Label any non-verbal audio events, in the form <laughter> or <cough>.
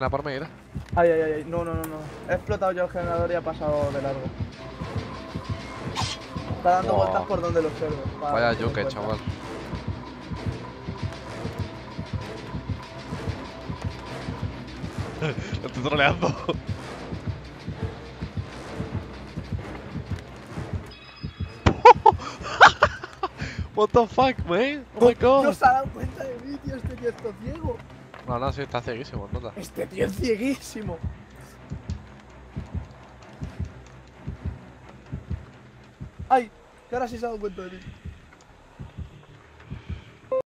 Una por mí, ¿eh? Ay, ay, ay, no, no, no, no. He explotado yo el generador y ha pasado de largo. Está dando Wow. vueltas por donde lo observo. Vaya yuque, chaval. <laughs> Lo estoy troleando. <laughs> What the fuck, man? Oh my No god. se ha dado cuenta de mí, tío. Este tío está ciego. No, no, sí, está cieguísimo, nota. Este tío es cieguísimo. Ay, que ahora sí se ha dado cuenta de mí.